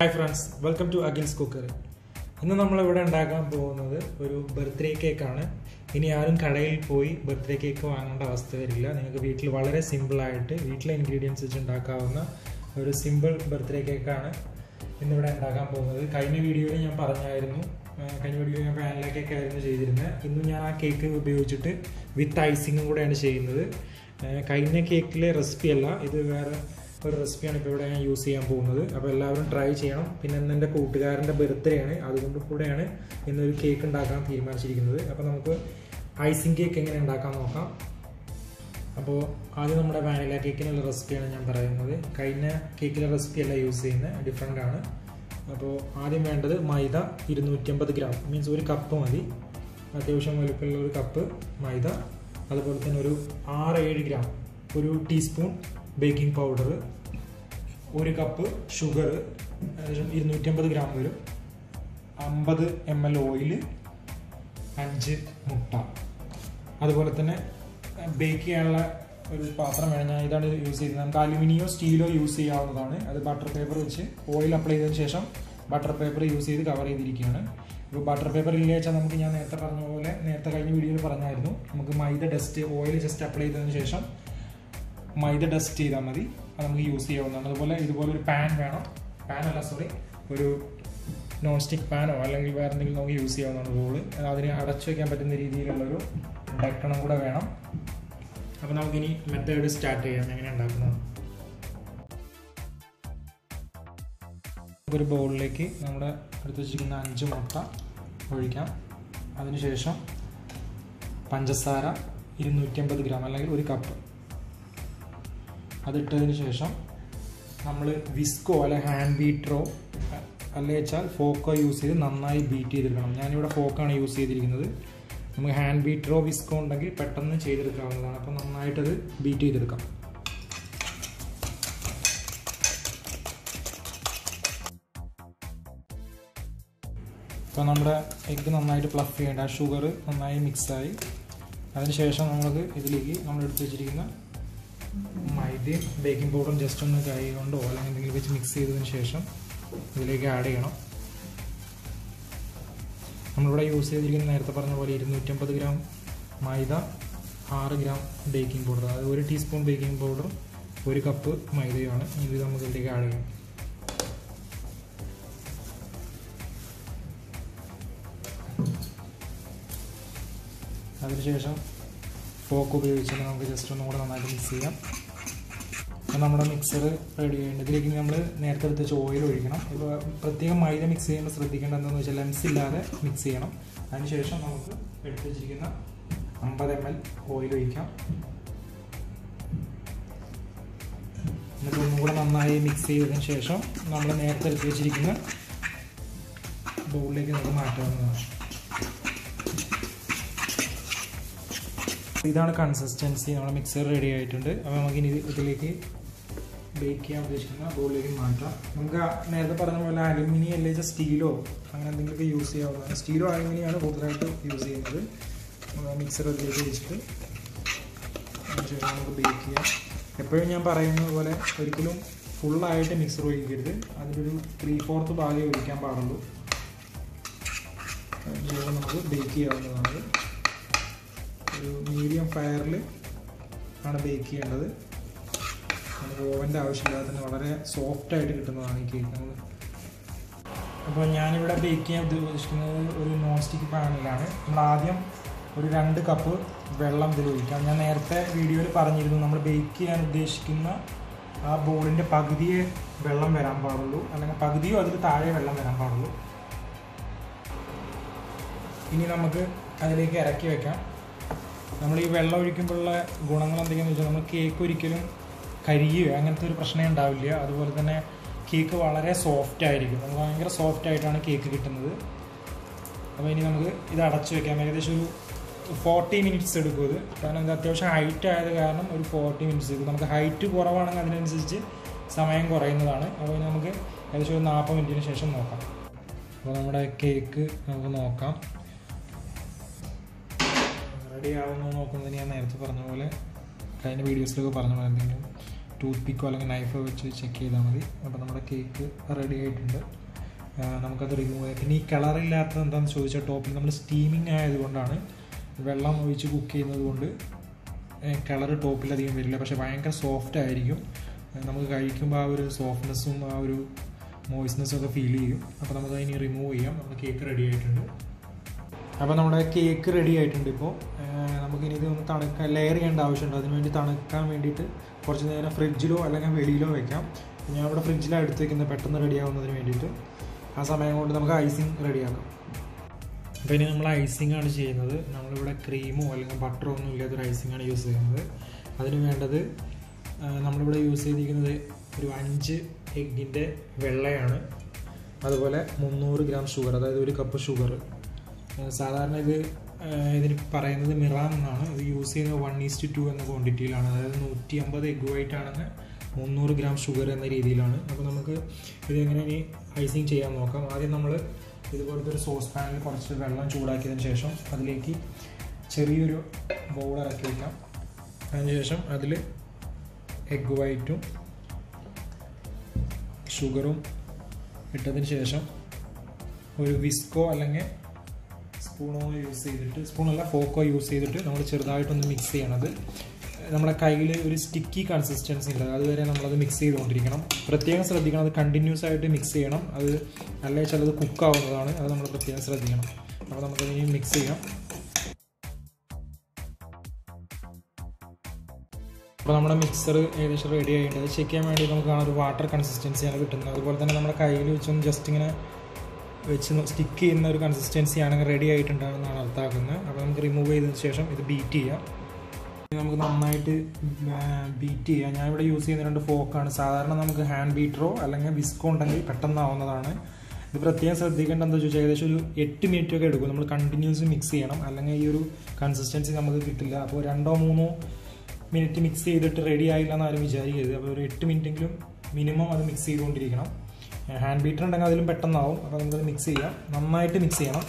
Hi friends welcome to അഗിൻസ് cookery ഇന്ന് നമ്മളിവിടെ ഉണ്ടാക്കാൻ പോകുന്നത് ഒരു ബർത്ത്ഡേ കേക്കാണ് ഇനി ആരും കടയിൽ പോയി ബർത്ത്ഡേ കേക്ക് വാങ്ങേണ്ട അവസ്ഥ വരില്ല. നിങ്ങൾക്ക് വീട്ടിൽ വളരെ സിമ്പിളായിട്ട് വീട്ടിലെ ഇൻഗ്രീഡിയൻസ് വെച്ച് ഉണ്ടാക്കാവുന്ന ഒരു സിമ്പിൾ ബർത്ത്ഡേ കേക്കാണ് ഇന്നിവിടെ ഉണ്ടാക്കാൻ പോകുന്നത്. കഴിഞ്ഞ വീഡിയോയിൽ ഞാൻ പറഞ്ഞായിരുന്നു കഴിഞ്ഞ വീഡിയോ ഞാൻ വാനില കേക്ക് ആയിരുന്നു ചെയ്തിരുന്നത്. ഇന്ന് ഞാൻ ആ കേക്ക് ഉപയോഗിച്ചിട്ട് വിത്ത് ഐസിങ്ങും കൂടെയാണ് ചെയ്യുന്നത്. കഴിഞ്ഞ കേക്കിലെ റെസിപ്പിയല്ല ഇത് വേറെ ഒരു റെസിപ്പിയാണ് ഇപ്പോൾ ഇവിടെ ഞാൻ യൂസ് ചെയ്യാൻ പോകുന്നത്. അപ്പോൾ എല്ലാവരും ട്രൈ ചെയ്യണം. പിന്നെ ഇന്ന് എന്റെ കൂട്ടുകാരന്റെ ബർത്ത്ഡേ ആണ്. അതുകൊണ്ട് കൂടെയാണ് ഇന്നൊരു കേക്ക് ഉണ്ടാക്കാൻ തീരുമാനിച്ചിരിക്കുന്നത്. അപ്പോൾ നമുക്ക് ഐസിങ് കേക്ക് എങ്ങനെ ഉണ്ടാക്കാൻ നോക്കാം. അപ്പോൾ ആദ്യം നമ്മുടെ വാനില കേക്കിനുള്ള റെസിപ്പിയാണ് ഞാൻ പറയുന്നത്. കഴിഞ്ഞ കേക്കിലെ റെസിപ്പി അല്ല യൂസ് ചെയ്യുന്നത്. ഡിഫറെന്റ് ആണ്. അപ്പോൾ ആദ്യം വേണ്ടത് മൈദ ഇരുന്നൂറ്റമ്പത് ഗ്രാം മീൻസ് ഒരു കപ്പ് മതി. അത്യാവശ്യം വലുപ്പമുള്ള ഒരു കപ്പ് മൈദ. അതുപോലെ തന്നെ ഒരു ആറ് ഏഴ് ഗ്രാം ഒരു ടീസ്പൂൺ ബേക്കിംഗ് പൗഡർ ഒരു കപ്പ് ഷുഗർ ഏകദേശം ഇരുന്നൂറ്റമ്പത് ഗ്രാം വരും. അമ്പത് എം എൽ ഓയിൽ അഞ്ച് മുട്ട. അതുപോലെ തന്നെ ബേക്ക് ചെയ്യാനുള്ള ഒരു പാത്രം വേണം. ഞാൻ ഇതാണ് യൂസ് ചെയ്യുന്നത്. നമുക്ക് അലുമിനിയോ സ്റ്റീലോ യൂസ് ചെയ്യാവുന്നതാണ്. അത് ബട്ടർ പേപ്പർ വെച്ച് ഓയിൽ അപ്ലൈ ചെയ്തതിന് ശേഷം ബട്ടർ പേപ്പർ യൂസ് ചെയ്ത് കവർ ചെയ്തിരിക്കുകയാണ്. ഇപ്പോൾ ബട്ടർ പേപ്പർ ഇല്ല വെച്ചാൽ നമുക്ക് ഞാൻ നേരത്തെ പറഞ്ഞ പോലെ നേരത്തെ കഴിഞ്ഞ വീഡിയോയിൽ പറഞ്ഞായിരുന്നു. നമുക്ക് മൈദ ഡസ്റ്റ് ഓയിൽ ജസ്റ്റ് അപ്ലൈ ചെയ്തതിന് ശേഷം മൈദ ഡസ്റ്റ് ചെയ്താൽ മതി. അത് നമുക്ക് യൂസ് ചെയ്യാവുന്നതാണ്. അതുപോലെ ഇതുപോലെ ഒരു പാൻ വേണം. പാൻ അല്ല സോറി ഒരു നോൺ സ്റ്റിക്ക് പാനോ അല്ലെങ്കിൽ വേറെ എന്തെങ്കിലും നമുക്ക് യൂസ് ചെയ്യാവുന്നതാണ് റോൾ അതിന് അടച്ചു വയ്ക്കാൻ പറ്റുന്ന രീതിയിലുള്ളൊരു ഡക്കണം കൂടെ വേണം. അപ്പോൾ നമുക്കിനി മെത്തേഡ് സ്റ്റാർട്ട് ചെയ്യാം. എങ്ങനെ ഉണ്ടാക്കുന്നത്? ഒരു ബൗളിലേക്ക് നമ്മുടെ എടുത്ത് വെച്ചിരിക്കുന്ന അഞ്ച് മുട്ട ഒഴിക്കാം. അതിനുശേഷം പഞ്ചസാര ഇരുന്നൂറ്റി അമ്പത് ഗ്രാം അല്ലെങ്കിൽ ഒരു കപ്പ് അതിട്ടതിന് ശേഷം നമ്മൾ വിസ്കോ അല്ലെ ഹാൻഡ് ബീറ്ററോ അല്ലെ വെച്ചാൽ ഫോക്കോ യൂസ് ചെയ്ത് നന്നായി ബീറ്റ് ചെയ്തെടുക്കണം. ഞാനിവിടെ ഫോക്കാണ് യൂസ് ചെയ്തിരിക്കുന്നത്. നമുക്ക് ഹാൻഡ് ബീറ്ററോ വിസ്കോ ഉണ്ടെങ്കിൽ പെട്ടെന്ന് ചെയ്തെടുക്കാവുന്നതാണ്. അപ്പോൾ നന്നായിട്ടത് ബീറ്റ് ചെയ്തെടുക്കാം. ഇപ്പോൾ നമ്മുടെ എഗ്ഗ് നന്നായിട്ട് പ്ലഫ് ചെയ്യേണ്ട ആ ഷുഗർ നന്നായി മിക്സായി അതിനുശേഷം നമുക്ക് ഇതിലേക്ക് നമ്മൾ എടുത്തു വെച്ചിരിക്കുന്ന മൈദയും ബേക്കിംഗ് പൗഡറും ജസ്റ്റ് ഒന്ന് കൈ കൊണ്ടോ അല്ലെങ്കിൽ എന്തെങ്കിലും വെച്ച് മിക്സ് ചെയ്തതിന് ശേഷം ഇതിലേക്ക് ആഡ് ചെയ്യണം. നമ്മളിവിടെ യൂസ് ചെയ്തിരിക്കുന്ന നേരത്തെ പറഞ്ഞ പോലെ ഇരുന്നൂറ്റമ്പത് ഗ്രാം മൈദ ആറ് ഗ്രാം ബേക്കിംഗ് പൗഡർ അതായത് ഒരു ടീസ്പൂൺ ബേക്കിംഗ് പൗഡറും ഒരു കപ്പ് മൈദയുമാണ്. ഇത് നമുക്ക് ഇതിലേക്ക് ആഡ് ചെയ്യാം. അതിനുശേഷം ഫോക്ക് ഉപയോഗിച്ച് നമുക്ക് ജസ്റ്റ് ഒന്നും കൂടെ നന്നായിട്ട് മിക്സ് ചെയ്യാം. അപ്പോൾ നമ്മുടെ മിക്സർ റെഡി ചെയ്യുന്നുണ്ട് ഇതിലേക്ക് നമ്മൾ നേരത്തെ എടുത്ത് ഓയിൽ ഒഴിക്കണം. ഇപ്പോൾ പ്രത്യേകം മൈദ മിക്സ് ചെയ്യുമ്പോൾ ശ്രദ്ധിക്കേണ്ട എന്താണെന്ന് വെച്ചാൽ ലെൻസ് ഇല്ലാതെ മിക്സ് ചെയ്യണം. അതിനുശേഷം നമുക്ക് എടുത്ത് വെച്ചിരിക്കുന്ന അമ്പത് എം എൽ ഓയിൽ ഒഴിക്കാം. എന്നിട്ട് ഒന്നും കൂടെ നന്നായി മിക്സ് ചെയ്തതിന് ശേഷം നമ്മൾ നേരത്തെ എടുത്ത് വെച്ചിരിക്കുന്ന ബൗളിലേക്ക് നമുക്ക് മാറ്റാവുന്നതാണ്. ഇതാണ് കൺസിസ്റ്റൻസി നമ്മുടെ മിക്സർ റെഡി ആയിട്ടുണ്ട്. അപ്പോൾ നമുക്ക് ഇനി ഇതിലേക്ക് ബേക്ക് ചെയ്യാൻ ഉദ്ദേശിക്കുന്ന ബോളിലേക്ക് മാറ്റാം. നമുക്ക് നേരത്തെ പറഞ്ഞ പോലെ അലുമിനിയം അല്ലെങ്കിൽ സ്റ്റീലോ അങ്ങനെ എന്തെങ്കിലുമൊക്കെ യൂസ് ചെയ്യാവുന്നതാണ്. സ്റ്റീലോ അലുമിനിയാണ് കൂടുതലായിട്ട് യൂസ് ചെയ്യുന്നത്. മിക്സർ അതിലേക്ക് വെച്ചിട്ട് നമുക്ക് ബേക്ക് ചെയ്യാം. എപ്പോഴും ഞാൻ പറയുന്നത് പോലെ ഒരിക്കലും ഫുള്ളായിട്ട് മിക്സർ ഒഴിക്കരുത്. അതിന്റെ ഒരു ത്രീ ഫോർത്ത് ഭാഗം ഒഴിക്കാൻ പാടുള്ളൂ. നമുക്ക് ബേക്ക് ചെയ്യാവുന്നതാണ്. ഒരു മീഡിയം ഫയറിൽ ആണ് ബേക്ക് ചെയ്യേണ്ടത്. നമുക്ക് ഓവന്റെ ആവശ്യമില്ലാതെ തന്നെ വളരെ സോഫ്റ്റായിട്ട് കിട്ടുന്നതാണ് ഈ കേക്ക് നമ്മൾ അപ്പോൾ ഞാനിവിടെ ബേക്ക് ചെയ്യാൻ ഉദ്ദേശിക്കുന്നത് ഒരു നോൺ സ്റ്റിക്ക് പാനിലാണ് നമ്മൾ ആദ്യം ഒരു രണ്ട് കപ്പ് വെള്ളം ഇതിൽ ഒഴിക്കാം. ഞാൻ നേരത്തെ വീഡിയോയിൽ പറഞ്ഞിരുന്നു നമ്മൾ ബേക്ക് ചെയ്യാൻ ഉദ്ദേശിക്കുന്ന ആ ബോളിന്റെ പകുതിയെ വെള്ളം വരാൻ പാടുള്ളൂ. അല്ലെങ്കിൽ പകുതിയോ അതിൽ താഴെ വെള്ളം വരാൻ പാടുള്ളൂ. ഇനി നമുക്ക് അതിലേക്ക് ഇറക്കി വെക്കാം. നമ്മൾ ഈ വെള്ളം ഒഴിക്കുമ്പോഴുള്ള ഗുണങ്ങൾ എന്തൊക്കെയാണെന്ന് വെച്ചാൽ നമ്മൾ കേക്ക് ഒരിക്കലും കരിയുകയോ അങ്ങനത്തെ ഒരു പ്രശ്നമേ ഉണ്ടാവില്ല. അതുപോലെ തന്നെ കേക്ക് വളരെ സോഫ്റ്റ് ആയിരിക്കും. നമുക്ക് ഭയങ്കര സോഫ്റ്റ് ആയിട്ടാണ് കേക്ക് കിട്ടുന്നത്. അപ്പോൾ ഇനി നമുക്ക് ഇത് അടച്ചു വെക്കാം. ഏകദേശം ഒരു ഫോർട്ടി മിനിറ്റ്സ് എടുക്കും ഇത്. കാരണം ഇത് അത്യാവശ്യം ഹൈറ്റ് ആയത് കാരണം ഒരു ഫോർട്ടി മിനിറ്റ്സ് എടുക്കും. നമുക്ക് ഹൈറ്റ് കുറവാണെങ്കിൽ അതിനനുസരിച്ച് സമയം കുറയുന്നതാണ്. അപ്പോൾ നമുക്ക് ഏകദേശം ഒരു നാൽപ്പത് മിനിറ്റിന് ശേഷം നോക്കാം. അപ്പോൾ നമ്മുടെ കേക്ക് നമുക്ക് നോക്കാം. റെഡി ആവുന്നു നോക്കുന്നതിന് ഞാൻ നേരത്തെ പറഞ്ഞ പോലെ കഴിഞ്ഞ വീഡിയോസിലൊക്കെ പറഞ്ഞ പോലെ എന്തെങ്കിലും ടൂത്ത് പിക്കോ അല്ലെങ്കിൽ നൈഫോ വെച്ച് ചെക്ക് ചെയ്താൽ മതി. അപ്പോൾ നമ്മുടെ കേക്ക് റെഡി ആയിട്ടുണ്ട്. നമുക്കത് റിമൂവ് ചെയ്യാം പിന്നെ ഈ കളറില്ലാത്തത് എന്താണെന്ന് ചോദിച്ചാൽ ടോപ്പിൽ നമ്മൾ സ്റ്റീമിങ് ആയതുകൊണ്ടാണ് വെള്ളം ഒഴിച്ച് കുക്ക് ചെയ്യുന്നത് കൊണ്ട് കളർ ടോപ്പിലധികം വരില്ല. പക്ഷെ ഭയങ്കര സോഫ്റ്റ് ആയിരിക്കും. നമുക്ക് കഴിക്കുമ്പോൾ ആ ഒരു സോഫ്റ്റ്നെസ്സും ആ ഒരു മോയ്സ്നെസ്സും ഒക്കെ ഫീൽ ചെയ്യും. അപ്പോൾ നമുക്ക് അതിനി റിമൂവ് ചെയ്യാം. നമ്മുടെ കേക്ക് റെഡി ആയിട്ടുണ്ട്. അപ്പോൾ നമ്മുടെ കേക്ക് റെഡി ആയിട്ടുണ്ട് ഇപ്പോൾ നമുക്കിനി ഇത് ഒന്ന് തണുക്കാൻ ലെയർ ചെയ്യേണ്ട ആവശ്യമുണ്ട്. അതിന് വേണ്ടി തണുക്കാൻ വേണ്ടിയിട്ട് കുറച്ച് നേരം ഫ്രിഡ്ജിലോ അല്ലെങ്കിൽ വെളിയിലോ വെക്കാം. ഞാൻ ഇവിടെ ഫ്രിഡ്ജിലാണ് എടുത്ത് വെക്കുന്നത് പെട്ടെന്ന് റെഡി ആവുന്നതിന് വേണ്ടിയിട്ട്. ആ സമയം കൊണ്ട് നമുക്ക് ഐസിങ് റെഡിയാക്കാം അപ്പോൾ ഇനി നമ്മൾ ഐസിംഗ് ആണ് ചെയ്യുന്നത്. നമ്മളിവിടെ ക്രീമോ അല്ലെങ്കിൽ ബട്ടറോ ഒന്നും ഇല്ലാത്തൊരു ഐസിംഗ് ആണ് യൂസ് ചെയ്യുന്നത്. അതിന് വേണ്ടത് നമ്മളിവിടെ യൂസ് ചെയ്തിരിക്കുന്നത് ഒരു അഞ്ച് എഗ്ഗിന്റെ വെള്ളയാണ്. അതുപോലെ മുന്നൂറ് ഗ്രാം ഷുഗർ അതായത് ഒരു കപ്പ് ഷുഗർ സാധാരണ ഇത് ഇതിന് പറയുന്നത് മിറാം എന്നാണ്. ഇത് യൂസ് ചെയ്യുന്നത് വൺ ഈസ്റ്റ് ടു എന്ന ക്വാണ്ടിറ്റിയിലാണ് അതായത് നൂറ്റി അമ്പത് എഗ് വൈറ്റ് ആണെങ്കിൽ മുന്നൂറ് ഗ്രാം ഷുഗർ എന്ന രീതിയിലാണ്. അപ്പോൾ നമുക്ക് ഇത് എങ്ങനെ ഇനി ഐസിങ് ചെയ്യാൻ നോക്കാം. ആദ്യം നമ്മൾ ഇതുപോലത്തെ ഒരു സോസ് പാനിൽ കുറച്ച് വെള്ളം ചൂടാക്കിയതിന് ശേഷം അതിലേക്ക് ചെറിയൊരു ബൗൾ ഇറക്കി വയ്ക്കാം അതിനുശേഷം അതിൽ എഗ് വൈറ്റും ഷുഗറും ഇട്ടതിന് ശേഷം ഒരു വിസ്കോ അല്ലെങ്കിൽ സ്പൂണോ യൂസ് ചെയ്തിട്ട് സ്പൂണല്ല ഫോക്കോ യൂസ് ചെയ്തിട്ട് നമ്മൾ ചെറുതായിട്ടൊന്ന് മിക്സ് ചെയ്യണത്. നമ്മുടെ കയ്യിൽ ഒരു സ്റ്റിക്കി കൺസിസ്റ്റൻസി ഉണ്ട്. അതുവരെ നമ്മളത് മിക്സ് ചെയ്തുകൊണ്ടിരിക്കണം. പ്രത്യേകം ശ്രദ്ധിക്കണം അത് കണ്ടിന്യൂസ് ആയിട്ട് മിക്സ് ചെയ്യണം. അത് നല്ല ചിലത് കുക്കാവുന്നതാണ് അത് നമ്മൾ പ്രത്യേകം ശ്രദ്ധിക്കണം. അപ്പോൾ നമുക്കതിനി മിക്സ് ചെയ്യാം. അപ്പോൾ നമ്മുടെ മിക്സർ ഏകദേശം റെഡി ആയിട്ടുണ്ട്. അത് ചെക്ക് ചെയ്യാൻ വേണ്ടി നമുക്ക് കാണാൻ ഒരു വാട്ടർ കൺസിസ്റ്റൻസിയാണ് കിട്ടുന്നത്. അതുപോലെ തന്നെ നമ്മുടെ കയ്യിൽ വെച്ചൊന്ന് ജസ്റ്റ് ഇങ്ങനെ വെച്ച് സ്റ്റിക്ക് ചെയ്യുന്ന ഒരു കൺസിസ്റ്റൻസി ആണെങ്കിൽ റെഡി ആയിട്ടുണ്ടാകുന്നതാണ് അർത്ഥമാക്കുന്നത്. അപ്പോൾ നമുക്ക് റിമൂവ് ചെയ്തതിന് ശേഷം ഇത് ബീറ്റ് ചെയ്യാം. നമുക്ക് നന്നായിട്ട് ബീറ്റ് ചെയ്യാം. ഞാനിവിടെ യൂസ് ചെയ്യുന്ന രണ്ട് ഫോക്കാണ് സാധാരണ നമുക്ക് ഹാൻഡ് ബീറ്ററോ അല്ലെങ്കിൽ വിസ്കോ ഉണ്ടെങ്കിൽ പെട്ടെന്നാവുന്നതാണ്. ഇത് പ്രത്യേകം ശ്രദ്ധിക്കേണ്ട എന്താ ചോദിച്ചാൽ ഏകദേശം ഒരു എട്ട് മിനിറ്റ് ഒക്കെ എടുക്കും. നമ്മൾ കണ്ടിന്യൂസ് മിക്സ് ചെയ്യണം. അല്ലെങ്കിൽ ഈ ഒരു കൺസിസ്റ്റൻസി നമുക്ക് കിട്ടില്ല. അപ്പോൾ രണ്ടോ മൂന്നോ മിനിറ്റ് മിക്സ് ചെയ്തിട്ട് റെഡി ആയില്ല എന്ന് വിചാരിക്കരുത്. അപ്പോൾ ഒരു എട്ട് മിനിറ്റെങ്കിലും മിനിമം അത് മിക്സ് ചെയ്തുകൊണ്ടിരിക്കണം. ഹാൻഡ് ബീറ്റർ ഉണ്ടെങ്കിൽ അതിലും പെട്ടെന്നാവും. അപ്പോൾ നമുക്കത് മിക്സ് ചെയ്യാം. നന്നായിട്ട് മിക്സ് ചെയ്യണം.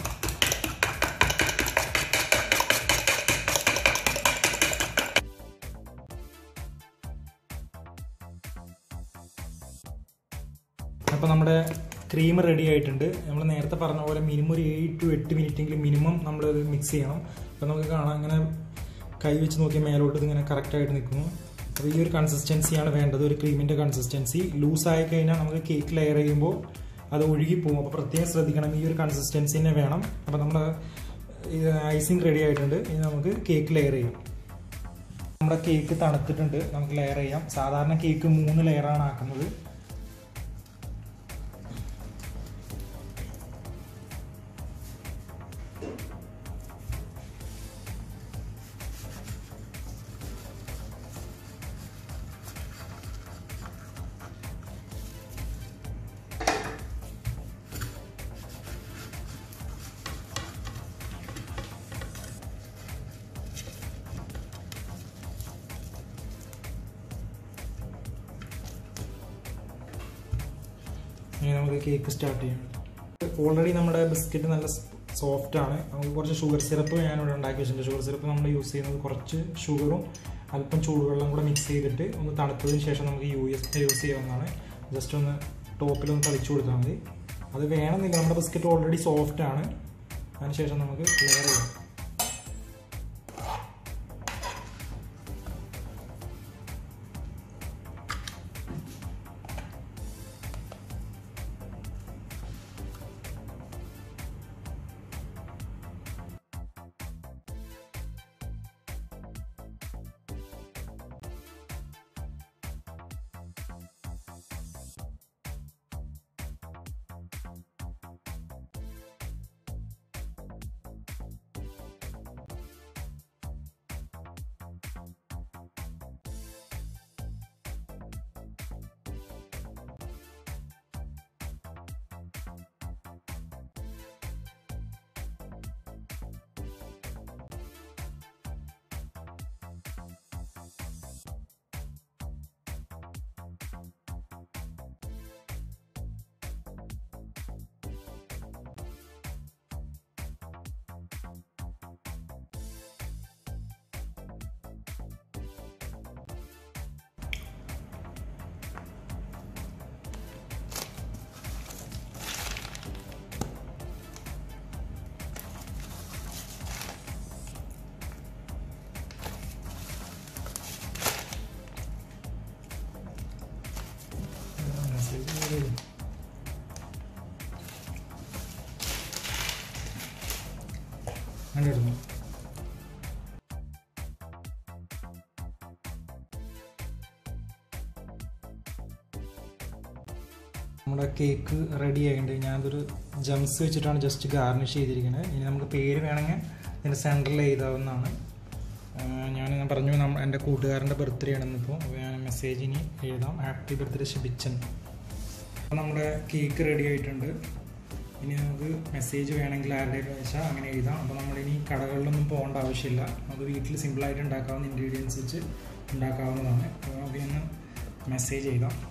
അപ്പോൾ നമ്മുടെ ക്രീം റെഡി ആയിട്ടുണ്ട്. നമ്മൾ നേരത്തെ പറഞ്ഞ പോലെ മിനിമം ഒരു ഏഴ് ടു എട്ട് മിനിറ്റെങ്കിലും മിനിമം നമ്മൾ മിക്സ് ചെയ്യണം. അപ്പോൾ നമുക്ക് കാണാം. അങ്ങനെ കൈ വെച്ച് നോക്കിയാൽ മേലോട്ട് ഇതിങ്ങനെ കറക്റ്റായിട്ട് നിൽക്കുന്നു. അപ്പോൾ ഈ ഒരു കൺസിസ്റ്റൻസിയാണ് വേണ്ടത്. ഒരു ക്രീമിന്റെ കൺസിസ്റ്റൻസി ലൂസ് ആയി കഴിഞ്ഞാൽ നമുക്ക് കേക്ക് ലെയർ ചെയ്യുമ്പോൾ അത് ഒഴുകി പോകും. അപ്പോൾ പ്രത്യേകം ശ്രദ്ധിക്കണം. ഈ ഒരു കൺസിസ്റ്റൻസി തന്നെ വേണം. അപ്പോൾ നമ്മുടെ ഐസിങ് റെഡി ആയിട്ടുണ്ട്. ഇനി നമുക്ക് കേക്ക് ലെയർ ചെയ്യാം. നമ്മുടെ കേക്ക് തണുത്തിട്ടുണ്ട്. നമുക്ക് ലെയർ ചെയ്യാം. സാധാരണ കേക്ക് മൂന്ന് ലെയറാണ് ആക്കുന്നത്. ഇനി നമുക്ക് കേക്ക് സ്റ്റാർട്ട് ചെയ്യാം. ഓൾറെഡി നമ്മുടെ ബിസ്ക്കറ്റ് നല്ല സോഫ്റ്റ് ആണ്. നമുക്ക് കുറച്ച് ഷുഗർ സിറപ്പ് ഞാനിവിടെ ഉണ്ടാക്കി വെച്ചിട്ടുണ്ട്. ഷുഗർ സിറപ്പ് നമ്മൾ യൂസ് ചെയ്യുന്നത് കുറച്ച് ഷുഗറും അല്പം ചൂടുവെള്ളം കൂടെ മിക്സ് ചെയ്തിട്ട് ഒന്ന് തണുത്തതിന് ശേഷം നമുക്ക് യു എസ് യൂസ് ചെയ്യാവുന്നതാണ്. ജസ്റ്റ് ഒന്ന് ടോപ്പിലൊന്ന് തളിച്ചു കൊടുത്താൽ മതി. അത് വേണമെന്നില്ല. നമ്മുടെ ബിസ്ക്കറ്റ് ഓൾറെഡി സോഫ്റ്റ് ആണ്. അതിനുശേഷം നമുക്ക് ലെയർ ചെയ്യാം. കണ്ടിരുന്നു. നമ്മുടെ കേക്ക് റെഡി ആയിട്ടുണ്ട്. ഞാനതൊരു ജംസ് വെച്ചിട്ടാണ് ജസ്റ്റ് ഗാർണിഷ് ചെയ്തിരിക്കുന്നത്. ഇനി നമുക്ക് പേര് വേണമെങ്കിൽ ഇതിന്റെ സെന്ററിൽ എഴുതാവുന്നതാണ്. ഞാൻ പറഞ്ഞു നമ്മൾ എന്റെ കൂട്ടുകാരന്റെ ബർത്ത്ഡേ ആണെന്നിപ്പോൾ ഞാൻ മെസ്സേജ് ഇനി എഴുതാം. ഹാപ്പി ബർത്ത്ഡേ ഷിബിച്ചൻ നമ്മുടെ കേക്ക് റെഡി ആയിട്ടുണ്ട്. ഇനി നമുക്ക് മെസ്സേജ് വേണമെങ്കിൽ ആരുടെ വെച്ചാൽ അങ്ങനെ എഴുതാം. അപ്പോൾ നമ്മളിനി കടകളിലൊന്നും പോകേണ്ട ആവശ്യമില്ല. നമുക്ക് വീട്ടിൽ സിമ്പിളായിട്ട് ഉണ്ടാക്കാവുന്ന ഇൻഗ്രീഡിയൻസ് വെച്ച് ഉണ്ടാക്കാവുന്നതാണ്. അപ്പോൾ നമുക്ക് ഇന്ന് മെസ്സേജ് എഴുതാം.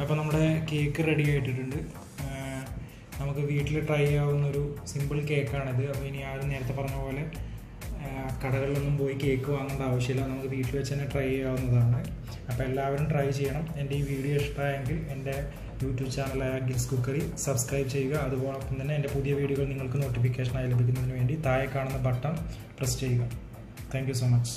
അപ്പോൾ നമ്മുടെ കേക്ക് റെഡി ആയിട്ടിട്ടുണ്ട്. നമുക്ക് വീട്ടിൽ ട്രൈ ചെയ്യാവുന്ന ഒരു സിമ്പിൾ കേക്കാണിത് അപ്പോൾ ഇനി ആരും നേരത്തെ പറഞ്ഞ പോലെ കടകളിലൊന്നും പോയി കേക്ക് വാങ്ങേണ്ട ആവശ്യമില്ല. നമുക്ക് വീട്ടിൽ വെച്ച് തന്നെ ട്രൈ ചെയ്യാവുന്നതാണ്. അപ്പോൾ എല്ലാവരും ട്രൈ ചെയ്യണം. എന്റെ ഈ വീഡിയോ ഇഷ്ടമായെങ്കിൽ എന്റെ യൂട്യൂബ് ചാനലായ ഗിൽസ് കുക്കറി സബ്സ്ക്രൈബ് ചെയ്യുക. അതുപോലൊപ്പം തന്നെ എന്റെ പുതിയ വീഡിയോകൾ നിങ്ങൾക്ക് നോട്ടിഫിക്കേഷനായി ലഭിക്കുന്നതിന് വേണ്ടി താഴെ കാണുന്ന ബട്ടൺ പ്രസ് ചെയ്യുക. Thank so much